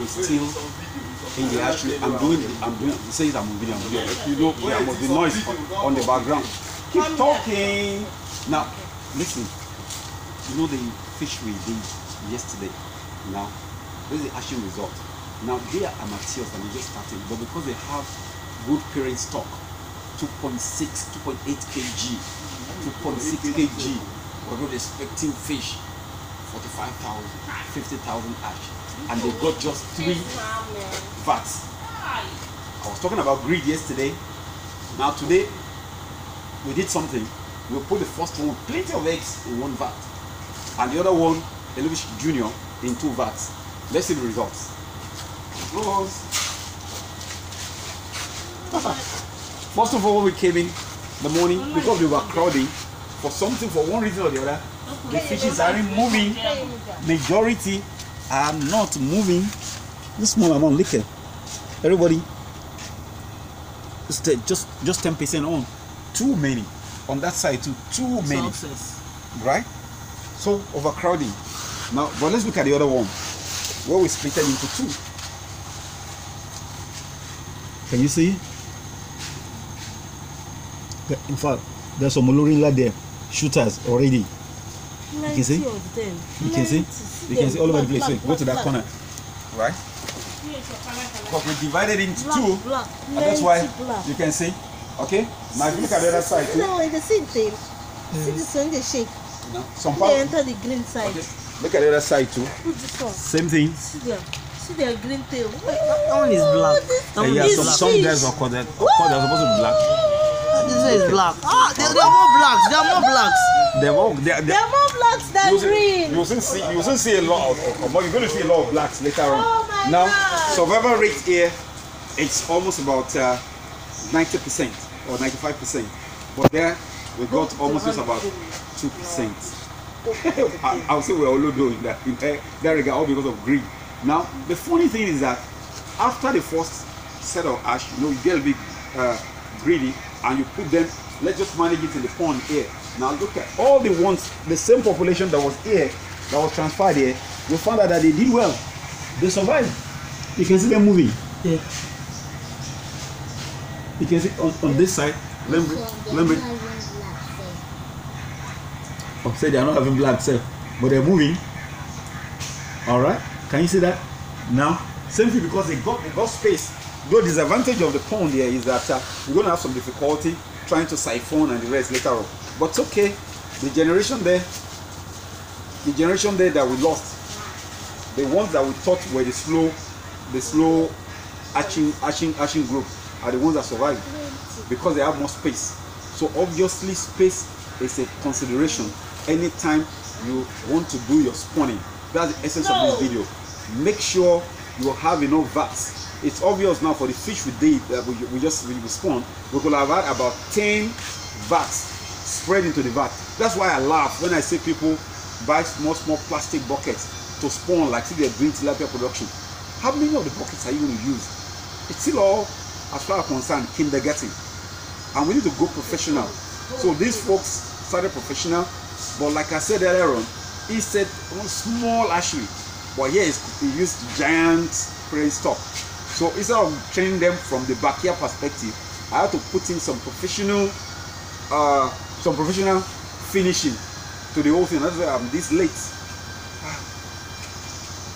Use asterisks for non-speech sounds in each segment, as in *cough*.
is still in the hatchery. I'm doing, it. I'm doing, he says I'm moving, I'm moving. You know, there must be noise on, on the background. Keep talking. Now, listen, you know the fish we did yesterday? Now, this is the hatching result. Now, they are amateurs and they're just started, but because they have good parent stock, 2.6, 2.8 kg, 2.6 kg, we're not expecting fish 45,000, 50,000 ash. And they got just three vats. I was talking about greed yesterday. Now today, we did something. We put the first one, plenty of eggs in one vat. And the other one, bit junior, in two vats. Let's see the results. Close. *laughs* First of all, when we came in the morning, because we were crowding, for something, for one reason or the other, the fishes aren't moving. Majority are not moving. This small amount, at everybody. Just just just ten percent on. Too many on that side too. Too many, Success. right? So overcrowding. Now, but let's look at the other one, where we split it into two. Can you see? In fact, there's some Molorinla there, shooters already. You can see? You can see? You can see all over the place. Wait, go to that corner. Right? Because we divided into two. Black, And that's why black. you can see. Okay? Now if you look at the other side too. No, in the same thing. See this one, they shake. you know, Some They enter the green side. Okay. Look at the other side too. Put this one. Same thing. See there. See their green tail. That one is black. this That one yeah, is some, black. some guys are called that. Of they're supposed to be black. This one is black. Ah, there, there are more blacks. There are more blacks. They're all, they're, They they're, more blacks than you, green. will soon see, you will soon see a lot of, of, of- you're going to see a lot of blacks later on. Oh my now, God. survival rate here, it's almost about uh, 90% or 95%. But there, we got almost just about 2%. *laughs* I, I'll say we're all doing that in that that regard, all because of greed. Now, the funny thing is that after the first set of ash, you know, you get a bit uh, greedy and you put them, let's just manage it in the pond here. Now, look at all the ones, the same population that was here, that was transferred here, we found out that they did well. They survived. You can see them moving. Yeah. You can see on, on this side, let me, let me, oh, say they are not having black self, but they're moving. All right, can you see that? Now, thing because they got they got space. The disadvantage of the pond here is that uh, we're going to have some difficulty trying to siphon and the rest later on. But it's okay. The generation there, the generation there that we lost, the ones that we thought were the slow, the slow arching, arching, arching group are the ones that survived because they have more space. So obviously space is a consideration anytime you want to do your spawning. That's the essence of this video. Make sure you have enough vats. It's obvious now for the fish we did that we, we just we, we we could have had about 10 vats spread into the vat. That's why I laugh when I see people buy small, small plastic buckets to spawn like see they're doing tilapia production. How many of the buckets are you going to use? It's still all, as far as concerned, kindergarten. And we need to go professional. So these folks started professional, but like I said earlier on, he said one small hatchery, but here is- he used giant prey stock. So instead of training them from the backyard perspective, I had to put in some professional, uh, some professional finishing to the whole thing. That's why I'm this late.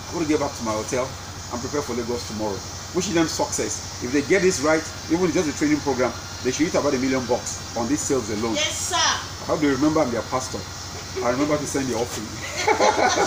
I'm going to get back to my hotel and prepare for Lagos tomorrow. Wishing them success. If they get this right, even if just a training program, they should hit about a million bucks on these sales alone. Yes, sir. I hope they remember I'm their pastor. I remember to send the offering. *laughs*